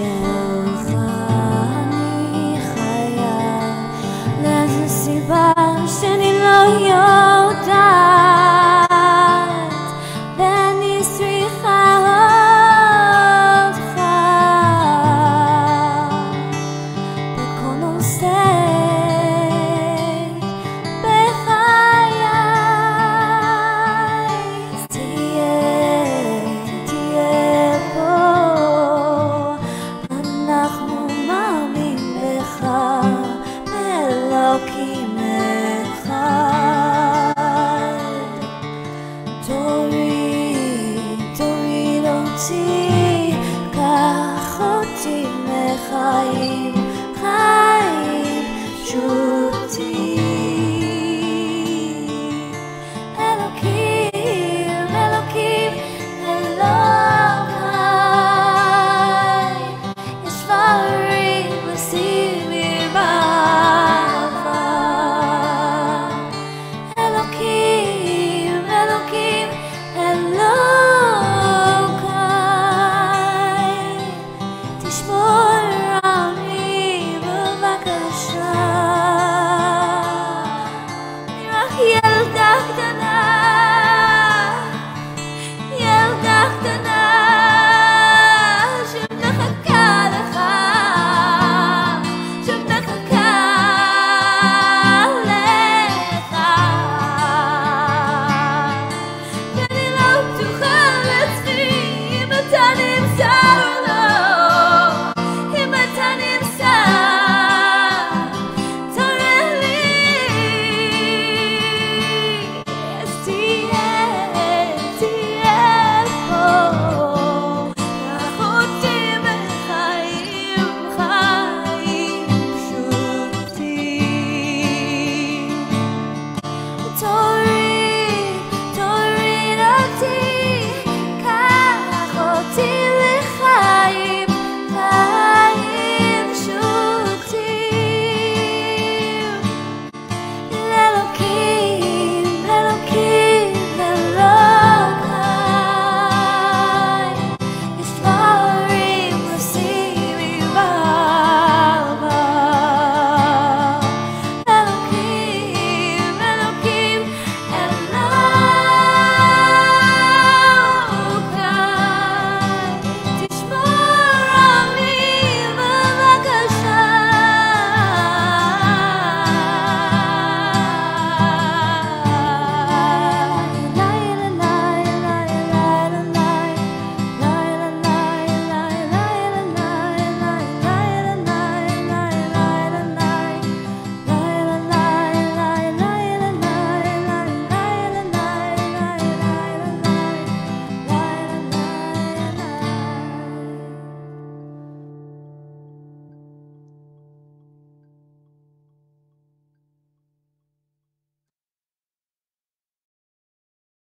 Yeah. see. 저